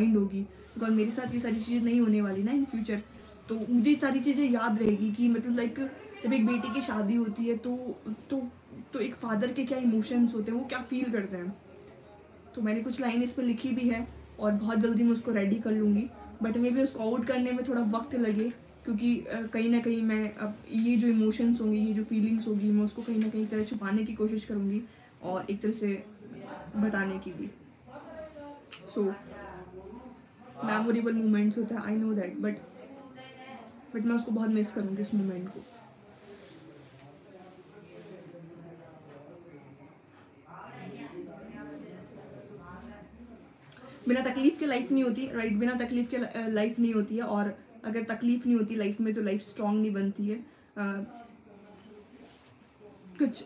Behind होगी because मेरे साथ ये सारी चीज़ें नहीं होने वाली ना इन फ्यूचर तो मुझे सारी चीज़ें याद रहेगी कि मतलब लाइक जब एक बेटी की शादी होती है तो तो तो एक फादर के क्या इमोशंस होते हैं, वो क्या फील करते हैं? तो मैंने कुछ लाइन इस पर लिखी भी है, और बहुत जल्दी मैं उसको रेडी कर लूँगी बट मे भी उसको आउट करने में थोड़ा वक्त लगे, क्योंकि कहीं ना कहीं मैं अब ये जो इमोशंस होंगे, ये जो फीलिंग्स होगी, मैं उसको कहीं ना कहीं तरह छुपाने की कोशिश करूँगी, और एक तरह से बताने की भी। सो मेमोरेबल मोमेंट्स होता है I know that but but मैं उसको बहुत मिस करूँगी उस मोमेंट को। बिना तकलीफ़ के लाइफ नहीं होती राइट बिना तकलीफ़ के लाइफ नहीं होती है और अगर तकलीफ़ नहीं होती लाइफ में तो लाइफ स्ट्रांग नहीं बनती है। अ, कुछ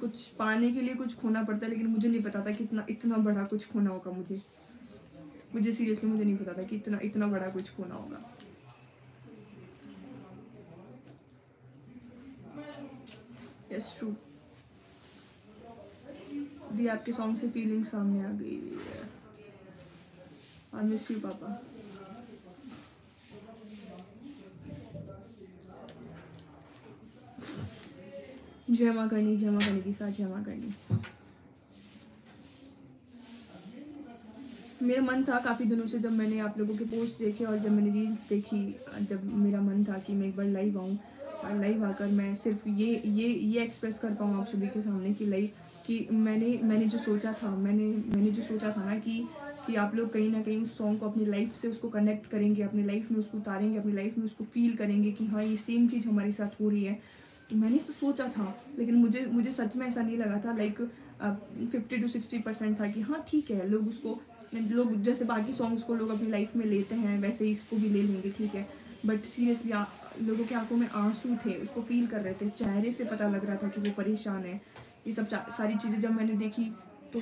कुछ पाने के लिए कुछ खोना पड़ता है लेकिन मुझे नहीं पता था कि इतना इतना बड़ा कुछ खोना होगा मुझे। मुझे सीरियसली मुझे नहीं पता था कि इतना इतना बड़ा कुछ खोना होगा। यस ट्रू दी आपके सॉन्ग से फीलिंग सामने आ गई आई मिस यू पापा। जय माँ करनी, जय माँ करनी की साथ जय माँ करनी। मेरा मन था काफ़ी दिनों से जब मैंने आप लोगों के पोस्ट देखे और जब मैंने रील्स देखी, जब मेरा मन था कि मैं एक बार लाइव आऊँ। और लाइव आकर मैं सिर्फ़ ये ये ये एक्सप्रेस कर पाऊँ आप सभी के सामने कि लाइव कि मैंने मैंने जो सोचा था, मैंने मैंने जो सोचा था ना कि कि आप लोग कहीं ना कहीं उस सॉन्ग को अपनी लाइफ से उसको कनेक्ट करेंगे, अपनी लाइफ में उसको उतारेंगे, अपनी लाइफ में उसको फील करेंगे कि हाँ ये सेम चीज़ हमारे साथ हो रही है। तो मैंने तो सोचा था, लेकिन मुझे मुझे सच में ऐसा नहीं लगा था like fifty to sixty percent था कि हाँ ठीक है, लोग उसको लोग, जैसे बाकी सॉन्ग्स को लोग अपनी लाइफ में लेते हैं, वैसे ही इसको भी ले लेंगे, ठीक है। बट सीरियसली लोगों के आँखों में आँसू थे, उसको फील कर रहे थे, चेहरे से पता लग रहा था कि वो परेशान है। ये सब सारी चीज़ें जब मैंने देखी तो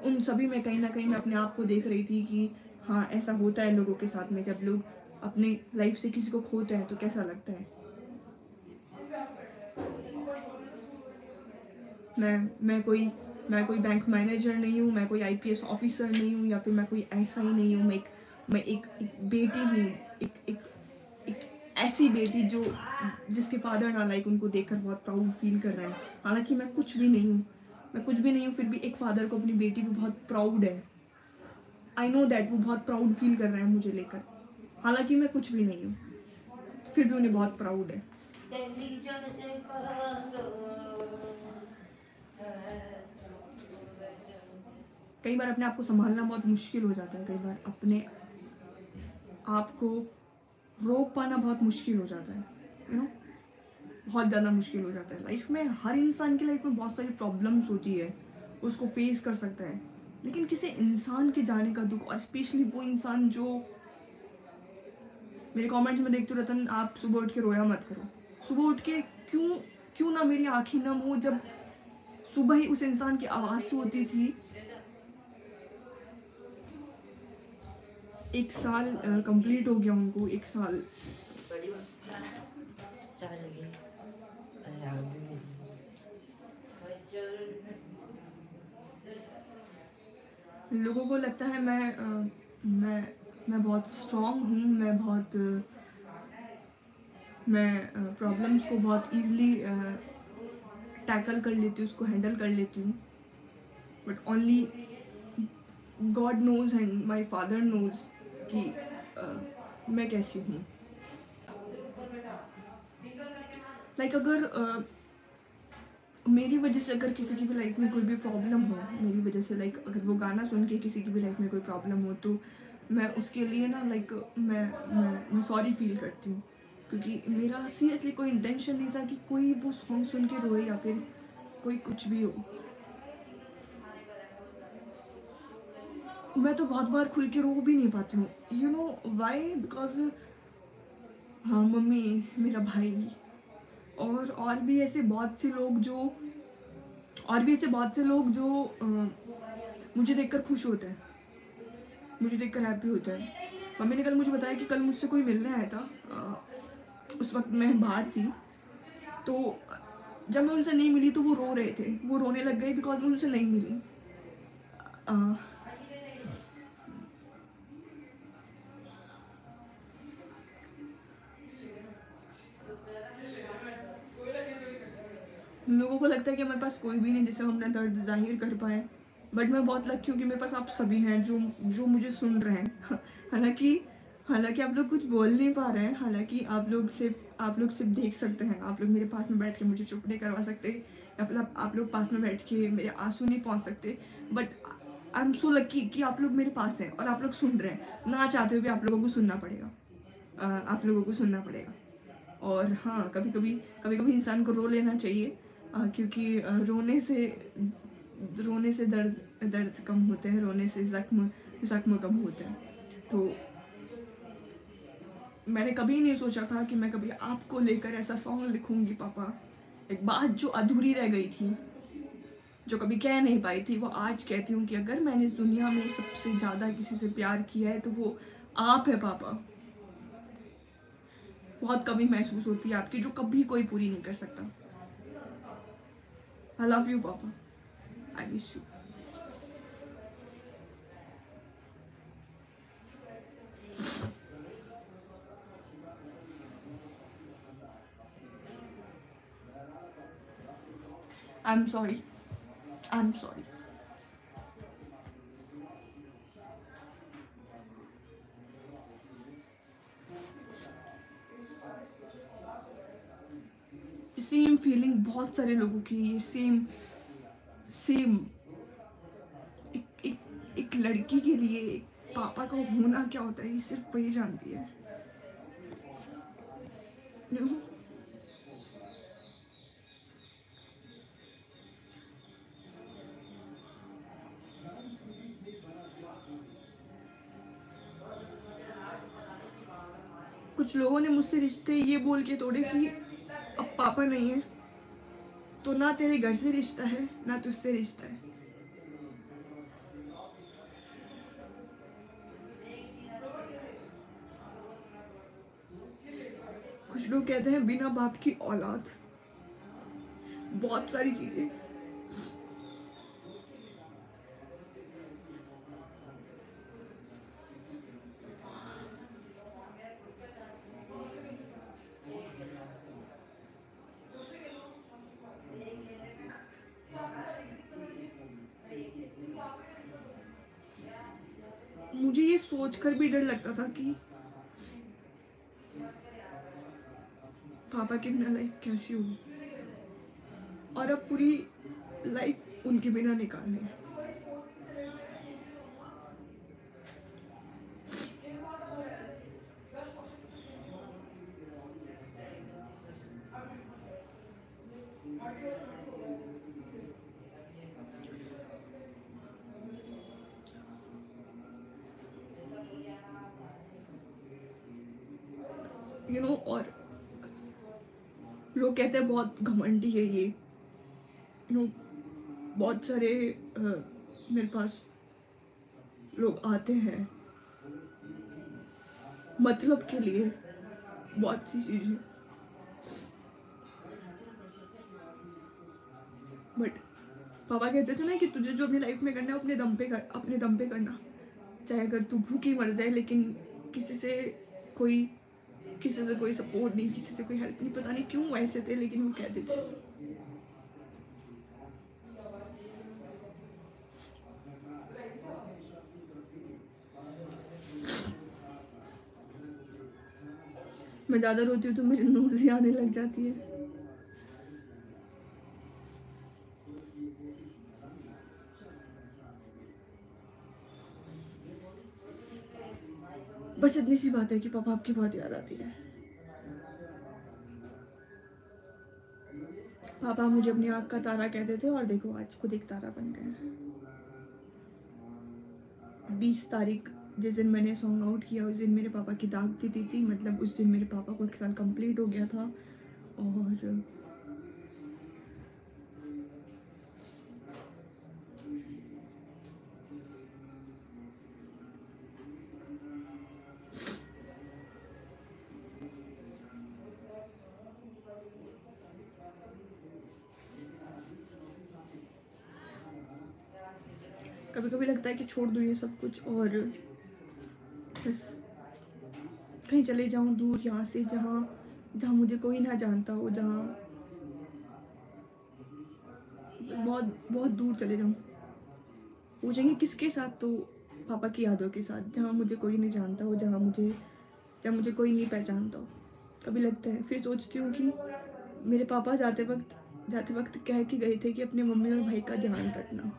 उन सभी में कहीं ना कहीं मैं अपने आप को देख रही थी कि हाँ ऐसा होता है लोगों के साथ में, जब लोग अपनी लाइफ से किसी को खोते हैं तो कैसा लगता है? मैं मैं कोई मैं कोई बैंक मैनेजर नहीं हूँ मैं कोई आईपीएस ऑफिसर नहीं हूँ या फिर मैं कोई ऐसा ही नहीं हूँ मैं एक मैं एक, एक बेटी हूँ एक एक एक ऐसी बेटी जो जिसके फादर ना लाइक उनको देखकर बहुत प्राउड फील कर रहे हैं। हालाँकि मैं कुछ भी नहीं हूँ मैं कुछ भी नहीं हूँ फिर भी एक फादर को अपनी बेटी पे बहुत प्राउड है। आई नो दैट वो बहुत प्राउड फील कर रहे हैं मुझे लेकर। हालाँकि मैं कुछ भी नहीं हूँ फिर भी उन्हें बहुत प्राउड है तेरी जय कई बार अपने आप को संभालना बहुत मुश्किल हो जाता है, कई बार अपने आप को रोक पाना बहुत मुश्किल हो जाता है यू नो बहुत ज़्यादा मुश्किल हो जाता है लाइफ में। हर इंसान की लाइफ में बहुत सारी प्रॉब्लम्स होती है, उसको फेस कर सकता है, लेकिन किसी इंसान के जाने का दुख और स्पेशली वो इंसान जो मेरे कमेंट्स में देखते रतन, आप सुबह उठ के रोया मत करो। सुबह उठ के क्यों क्यों ना मेरी आँखें नम हो जब सुबह ही उस इंसान की आवाज़ होती थी एक साल कंप्लीट हो गया उनको एक साल। लगी को लगता है मैं अ, मैं मैं बहुत स्ट्रांग हूँ मैं बहुत मैं प्रॉब्लम्स को बहुत इजीली टैकल कर लेती हूँ उसको हैंडल कर लेती हूँ। But only God knows and my father knows कि अ, मैं कैसी हूँ। लाइक like, अगर अ, मेरी वजह से अगर किसी की भी लाइफ में कोई भी प्रॉब्लम हो मेरी वजह से लाइक अगर वो गाना सुन के किसी की भी लाइफ में कोई प्रॉब्लम हो तो मैं उसके लिए ना लाइक मैं मैं मैं सॉरी फील करती हूँ। क्योंकि मेरा सीरियसली कोई इंटेंशन नहीं था कि कोई वो सॉन्ग सुन के रोए या फिर कोई कुछ भी हो। मैं तो बहुत बार खुल के रो भी नहीं पाती हूँ। यू नो वाई बिकॉज़ हाँ मम्मी मेरा भाई। और और भी ऐसे बहुत से लोग जो और भी ऐसे बहुत से लोग जो अ, मुझे देखकर खुश होते हैं। मुझे देखकर हैप्पी होते हैं। मम्मी ने कल मुझे बताया कि कल मुझसे कोई मिलने आया था। अ, उस वक्त मैं बाहर थी। तो जब मैं उनसे नहीं मिली तो वो रो रहे थे। वो रोने लग गए बिकॉज़ मैं उनसे नहीं मिली। अ, लोगों को लगता है कि हमारे पास कोई भी नहीं जिससे हम अपना दर्द ज़ाहिर कर पाए। बट मैं बहुत लकी हूँ कि मेरे पास आप सभी हैं जो जो मुझे सुन रहे हैं। हालाँकि हालाँकि आप लोग कुछ बोल नहीं पा रहे हैं। हालाँकि आप लोग सिर्फ़ आप लोग सिर्फ़ देख सकते हैं। आप लोग मेरे पास में बैठ के मुझे चुप नहीं करवा सकते। या फिर आप, लोग पास में बैठ के मेरे आँसू नहीं पहुँच सकते। But I am so lucky कि आप लोग मेरे पास हैं और आप लोग सुन रहे हैं। ना चाहते हुए भी आप लोगों को सुनना पड़ेगा। आप लोगों को सुनना पड़ेगा। और हाँ कभी कभी कभी कभी इंसान को रो लेना चाहिए। क्योंकि रोने से रोने से दर्द दर्द कम होते हैं, रोने से जख्म जख्म कम होते हैं। तो मैंने कभी नहीं सोचा था कि मैं कभी आपको लेकर ऐसा सॉन्ग लिखूँगी, पापा। एक बात जो अधूरी रह गई थी, जो कभी कह नहीं पाई थी, वो आज कहती हूँ कि अगर मैंने इस दुनिया में सबसे ज़्यादा किसी से प्यार किया है तो वो आप है, पापा। बहुत कमी महसूस होती है आपकी, जो कभी कोई पूरी नहीं कर सकता। I love you, Baba. I miss you. I'm sorry. I'm sorry. Same feeling बहुत सारे लोगों की ये सेम सेम एक एक एक लड़की के लिए, एक पापा का होना क्या होता है, ये सिर्फ़ वही जानती है? कुछ लोगों ने मुझसे रिश्ते ये बोल के तोड़े कि पापा नहीं है तो ना तेरे घर से रिश्ता है, ना तुझसे रिश्ता है। कुछ लोग कहते हैं, बिना बाप की औलाद। बहुत सारी चीज़ें। मुझे कर भी डर लगता था कि पापा की बिना लाइफ कैसी होगी? और अब पूरी लाइफ उनके बिना निकालनी है। यू नो और लोग कहते हैं बहुत घमंडी है ये। यू नो बहुत सारे मेरे पास लोग आते हैं। मतलब के लिए बहुत सी चीज़ें। बट पापा कहते थे ना कि तुझे जो अपनी लाइफ में करना है अपने दम पे कर, अपने दम पे करना। चाहे अगर तू भूखी मर जाए, लेकिन किसी से कोई किसी से कोई सपोर्ट नहीं, किसी से कोई हेल्प नहीं, पता नहीं क्यों ऐसे थे, लेकिन वो कहते थे। मैं ज़्यादा रोती हूँ तो मेरी नोज़ी आने लग जाती है। बस इतनी सी बात है कि पापा आपकी बहुत याद आती है। पापा मुझे अपनी आँख का तारा कहते थे और देखो आज खुद एक तारा बन गए बीस तारीख जिस दिन मैंने सॉन्ग आउट किया, उस दिन मेरे पापा की दाग दी थी मतलब उस दिन मेरे पापा को एक साल कंप्लीट हो गया था और कभी कभी लगता है कि छोड़ दूँ ये सब कुछ और बस कहीं चले जाऊँ दूर यहाँ से, जहाँ जहाँ मुझे कोई ना जानता हो, जहाँ बहुत बहुत दूर चले जाऊँ। पूछेंगे किसके साथ तो पापा की यादों के साथ, जहाँ मुझे कोई नहीं जानता हो, जहाँ मुझे जहाँ मुझे कोई नहीं पहचानता हो। कभी लगता है, फिर सोचती हूँ कि मेरे पापा जाते वक्त जाते वक्त कह के गए थे कि अपने मम्मी और भाई का ध्यान रखना।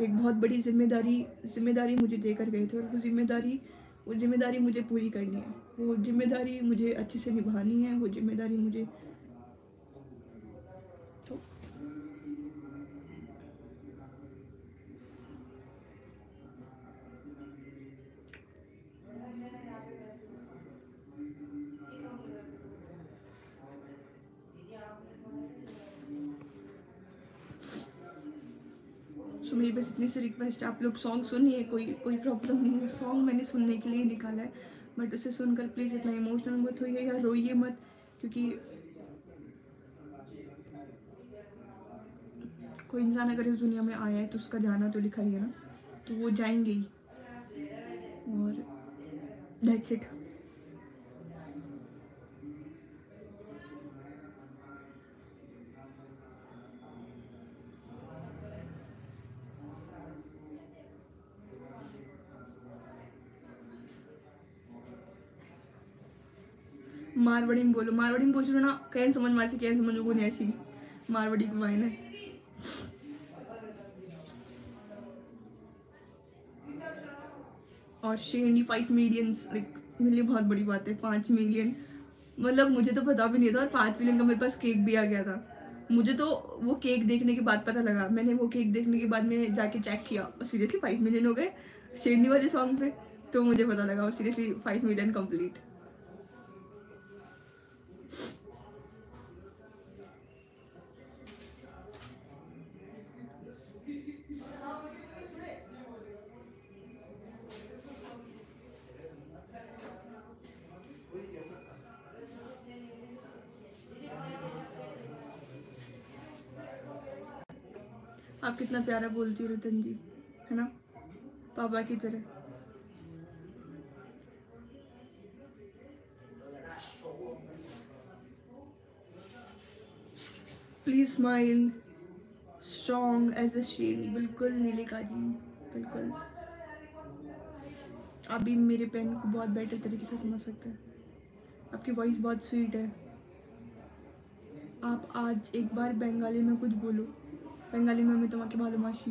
एक बहुत बड़ी ज़िम्मेदारी ज़िम्मेदारी मुझे देकर गए थे और वो ज़िम्मेदारी वो ज़िम्मेदारी मुझे पूरी करनी है। वो ज़िम्मेदारी मुझे अच्छे से निभानी है, वो ज़िम्मेदारी मुझे तो मेरी बस इतनी सी रिक्वेस्ट है, आप लोग सॉन्ग सुनिए, कोई कोई प्रॉब्लम नहीं है। सॉन्ग मैंने सुनने के लिए निकाला है बट उसे सुनकर प्लीज़ इतना इमोशनल मत होइए या रोइए मत, क्योंकि कोई इंसान अगर इस दुनिया में आया है तो उसका जाना तो लिखा ही है ना तो वो जाएँगे ही। और दैट्स इट मारवाड़ी में बोलो। मारवाड़ी में पूछ लो ना कहीं समझ में आसी कहीं समझ में नहीं ऐसी मारवाड़ी की वाइन है और शेरनी फाइव मिलियंस लाइक मेरे लिए बहुत बड़ी बात है, पाँच मिलियन मतलब मुझे तो पता भी नहीं था, और पाँच मिलियन का मेरे पास केक भी आ गया था। मुझे तो वो केक देखने के बाद पता लगा। मैंने वो केक देखने के बाद में जाके चेक किया सीरियसली फाइव मिलियन हो गए। शेरनी वाले सॉन्ग पे तो मुझे पता लगा, और सीरियसली फाइव मिलियन कंप्लीट आप कितना प्यारा बोलती हो रतन जी, है ना? पापा की तरह। Please smile strong as a sherni बिल्कुल नीलिका जी बिल्कुल। आप भी मेरे पेन को बहुत बेटर तरीके से समझ सकते हैं। आपकी वॉइस बहुत स्वीट है। आप आज एक बार बंगाली में कुछ बोलो। बंगाली में मैं तुम्हें भालोमाशी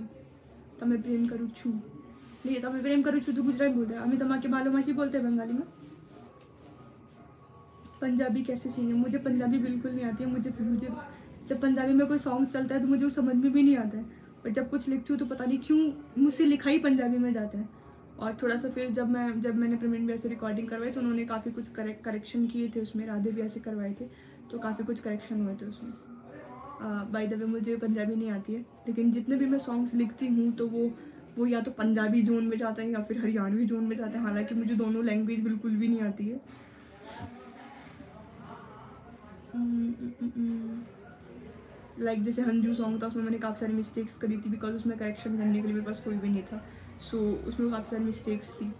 तब मैं प्रेम करूँ, छू। नहीं প্রেম मैं प्रेम करूँ তবে तो করু ছু তো গুজরাটি বলতে तुम्हें भालोमाशी बोलते हैं बंगाली में? पंजाबी कैसे सीखे मुझे पंजाबी बिल्कुल नहीं आती है। मुझे मुझे, जब पंजाबी में कोई सॉन्ग चलता है तो मुझे वो समझ में भी नहीं आता है। और जब कुछ लिखती हूँ तो पता नहीं क्यों मुझसे लिखा ही पंजाबी में जाता है। और थोड़ा सा फिर जब मैं, जब मैंने प्रवीण भैया से रिकॉर्डिंग करवाई तो उन्होंने काफ़ी कुछ करेक्ट करेक्शन किए थे उसमें। राधे भैया से करवाए थे तो काफ़ी कुछ करेक्शन हुए थे उसमें। बाय द वे मुझे पंजाबी नहीं आती है लेकिन जितने भी मैं सॉन्ग्स लिखती हूँ तो वो वो या तो पंजाबी जोन में जाते हैं या फिर हरियाणवी जोन में जाते हैं। हालाँकि मुझे दोनों लैंग्वेज बिल्कुल भी नहीं आती है। लाइक जैसे हंजू सॉन्ग था उसमें मैंने काफ़ी सारी मिस्टेक्स करी थी बिकॉज़ उसमें करेक्शन करने के लिए मेरे पास कोई भी नहीं था। सो so, उसमें काफ़ी सारी मिस्टेक्स थी।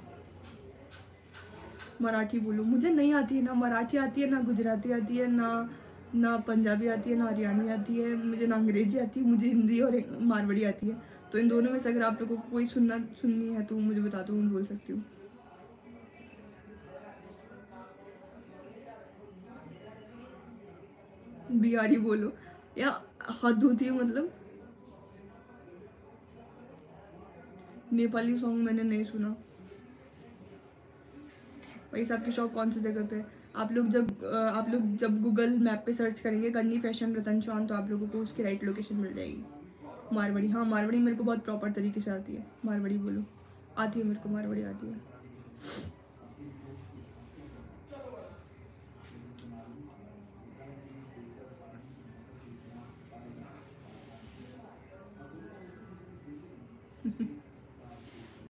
मराठी बोलो मुझे नहीं आती है ना मराठी आती है ना गुजराती आती है ना ना पंजाबी आती है, ना हरियाणवी आती है, मुझे ना अंग्रेज़ी आती है, मुझे हिंदी और मारवाड़ी आती है। तो इन दोनों में से अगर आप लोगों को कोई सुनना, सुननी है तो मुझे बता दो, मैं बोल सकती हूँ। बिहारी बोलो। या हद होती है मतलब। नेपाली सॉन्ग मैंने नहीं सुना। भाई साहब की शॉप कौन सी जगह पे है? आप लोग जब आप लोग जब गूगल मैप पे सर्च करेंगे करनी फ़ैशन रतन चौहान तो आप लोगों को उसकी राइट लोकेशन मिल जाएगी। मारवाड़ी हाँ मारवाड़ी मेरे को बहुत प्रॉपर तरीके से आती है। मारवाड़ी बोलो। आती है मेरे को मारवाड़ी, आती है।